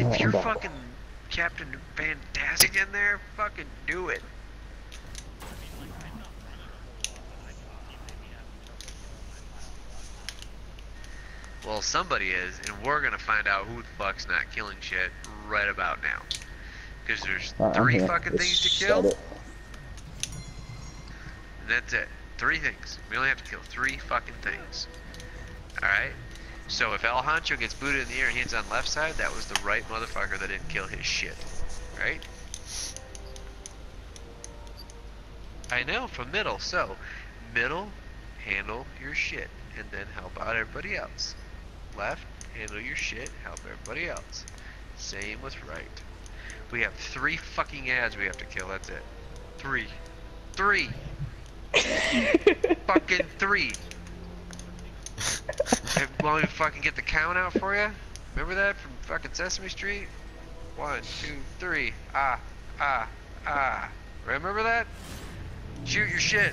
if you're fucking Captain Fantastic in there, fucking do it. Well, somebody is, and we're gonna find out who the fuck's not killing shit right about now. Because there's Uh, three fucking Just things to kill, and that's it. Three things. We only have to kill three fucking things. Alright? So if El Hancho gets booted in the air and he's on left side, that was the right motherfucker that didn't kill his shit. Right? I know, from middle. So, middle, handle your shit, and then help out everybody else. Left, handle your shit, help everybody else. Same with right. We have three fucking ads we have to kill, that's it. Three. Three! fucking three! Want me to fucking get the count out for you? Remember that from fucking Sesame Street? One, two, three. Ah, ah, ah. Remember that? Shoot your shit.